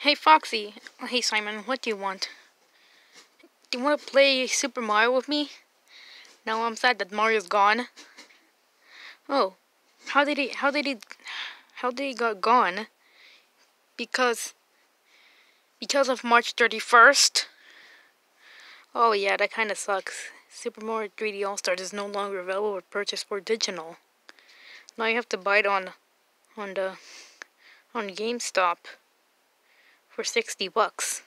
Hey Foxy. Oh, hey Simon, what do you want? Do you want to play Super Mario with me? Now I'm sad that Mario's gone. Oh, how did he? How did he? How did he got gone? Because. Because of March 31st. Oh yeah, that kind of sucks. Super Mario 3D All Stars is no longer available for purchase for digital. Now you have to buy it on, on the, on GameStop for 60 bucks.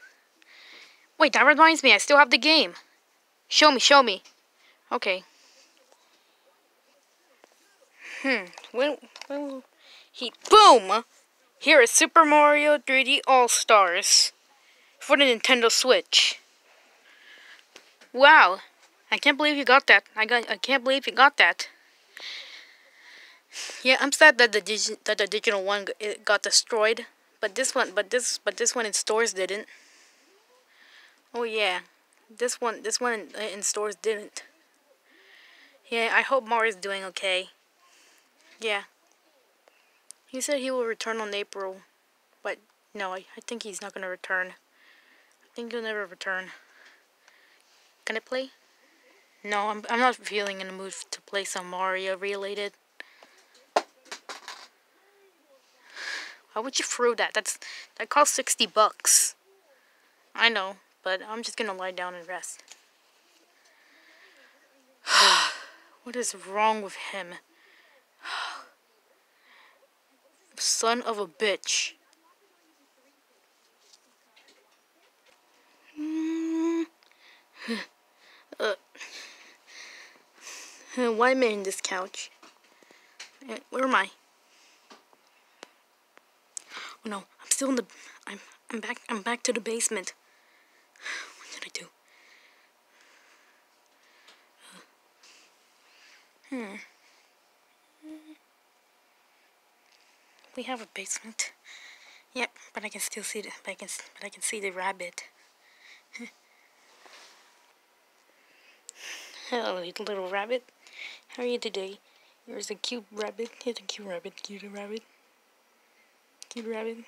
Wait, that reminds me, I still have the game. Show me, show me. Okay. Hmm, when, when he, boom! Here is Super Mario 3D All-Stars for the Nintendo Switch. Wow, I can't believe you got that. I got, I can't believe you got that. Yeah, I'm sad that the digi that the digital one got destroyed. But this one, but this, but this one in stores didn't. Oh yeah, this one, this one in, in stores didn't. Yeah, I hope Mario's doing okay. Yeah. He said he will return on April, but no, I, I think he's not gonna return. I think he'll never return. Can I play? No, I'm, I'm not feeling in the mood to play some Mario related. Why would you throw that? That's that costs 60 bucks. I know, but I'm just gonna lie down and rest. what is wrong with him? Son of a bitch. uh, why am I in this couch? Uh, where am I? No, I'm still in the I'm I'm back I'm back to the basement. What did I do? Hmm. We have a basement. Yep, but I can still see the but I can but I can see the rabbit. Hello, little rabbit. How are you today? Here's a cute rabbit. Here's a cute rabbit. Cute rabbit. Cute rabbit.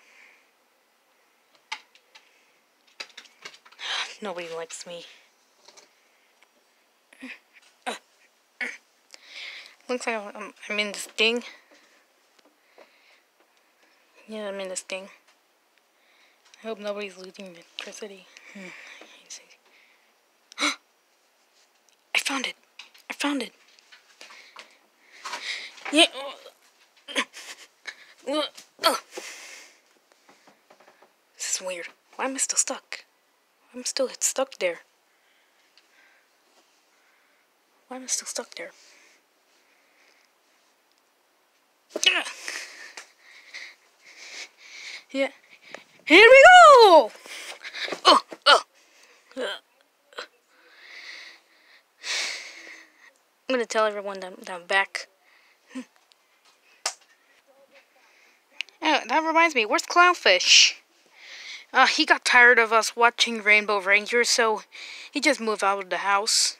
Nobody likes me. Looks like I'm, I'm in this thing. Yeah, I'm in this thing. I hope nobody's losing electricity. Hmm. I found it. I found it. Yeah. This is weird. Why am I still stuck? I'm still stuck there. Why am I still stuck there? Yeah. Yeah. Here we go! Oh, oh. I'm gonna tell everyone that, that I'm back. Hmm. Oh, that reminds me, where's Clownfish? Uh, he got tired of us watching Rainbow Rangers, so he just moved out of the house.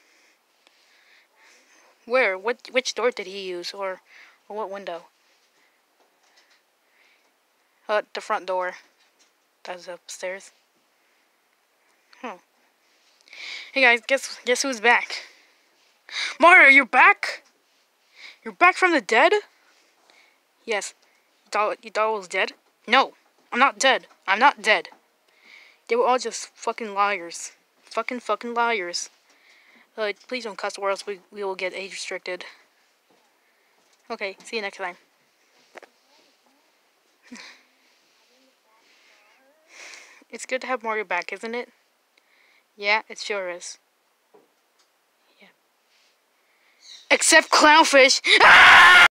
Where? What? Which door did he use, or, or what window? Uh, the front door. That's upstairs. Hmm. Hey guys, guess guess who's back? Mario, you're back? You're back from the dead? Yes. You thought you thought I was dead? No, I'm not dead. I'm not dead. They were all just fucking liars. Fucking fucking liars. Uh, please don't cuss or else we, we will get age restricted. Okay, see you next time. it's good to have Mario back, isn't it? Yeah, it sure is. Yeah. Except Clownfish! Ah!